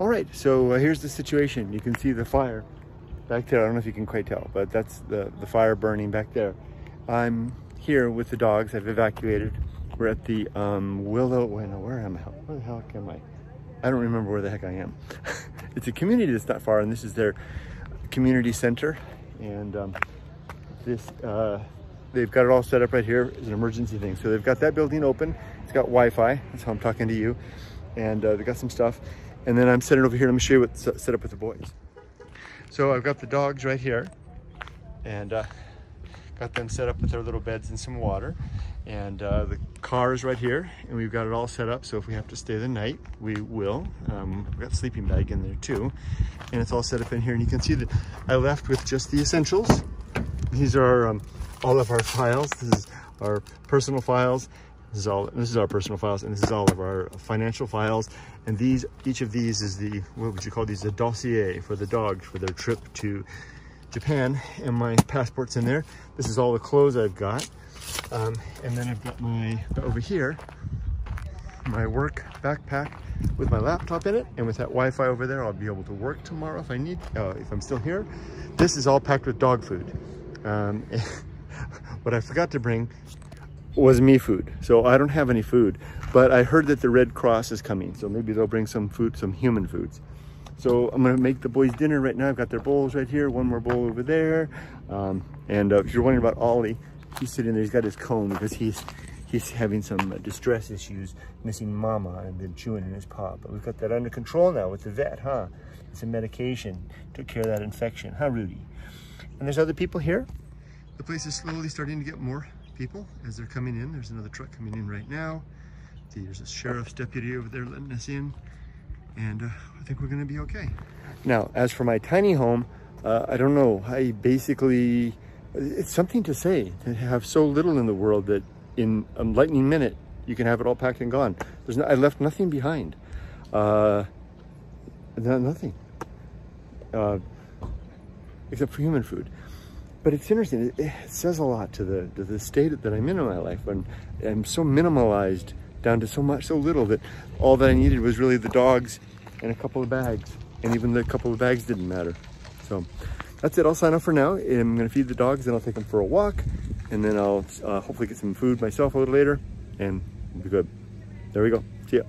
All right, so uh, here's the situation. You can see the fire back there. I don't know if you can quite tell, but that's the, the fire burning back there. I'm here with the dogs. I've evacuated. We're at the um, Willow, wait, no, where am I? Where the heck am I? I don't remember where the heck I am. it's a community that's not far, and this is their community center. And um, this, uh, they've got it all set up right here as an emergency thing. So they've got that building open. It's got Wi-Fi. That's how I'm talking to you. And uh, they got some stuff. And then I'm setting over here. Let me show you what's set up with the boys. So I've got the dogs right here. And uh, got them set up with their little beds and some water. And uh, the car is right here. And we've got it all set up. So if we have to stay the night, we will. Um, we've got sleeping bag in there too. And it's all set up in here. And you can see that I left with just the essentials. These are um, all of our files. This is our personal files. This is all, this is our personal files, and this is all of our financial files. And these, each of these is the, what would you call these? The dossier for the dogs for their trip to Japan. And my passport's in there. This is all the clothes I've got. Um, and then I've got my, over here, my work backpack with my laptop in it. And with that Wi-Fi over there, I'll be able to work tomorrow if I need, uh, if I'm still here. This is all packed with dog food. Um, what I forgot to bring was me food. So I don't have any food, but I heard that the Red Cross is coming. So maybe they'll bring some food, some human foods. So I'm gonna make the boys dinner right now. I've got their bowls right here, one more bowl over there. Um, and uh, if you're wondering about Ollie, he's sitting there, he's got his cone because he's he's having some uh, distress issues, missing mama and been chewing in his paw. But we've got that under control now with the vet, huh? It's a medication, took care of that infection, huh, Rudy? And there's other people here. The place is slowly starting to get more people as they're coming in. There's another truck coming in right now. There's a sheriff's deputy over there letting us in. And uh, I think we're gonna be okay. Now, as for my tiny home, uh, I don't know. I basically, it's something to say to have so little in the world that in a lightning minute, you can have it all packed and gone. There's no, I left nothing behind. Uh, nothing. Uh, except for human food. But it's interesting, it, it, says a lot to the, to the state that I'm in in my life when I'm so minimalized down to so much, so little that all that I needed was really the dogs and a couple of bags. And even the couple of bags didn't matter. So that's it, I'll sign off for now. I'm gonna feed the dogs and I'll take them for a walk and then I'll uh, hopefully get some food myself a little later and we'll be good. There we go, see ya.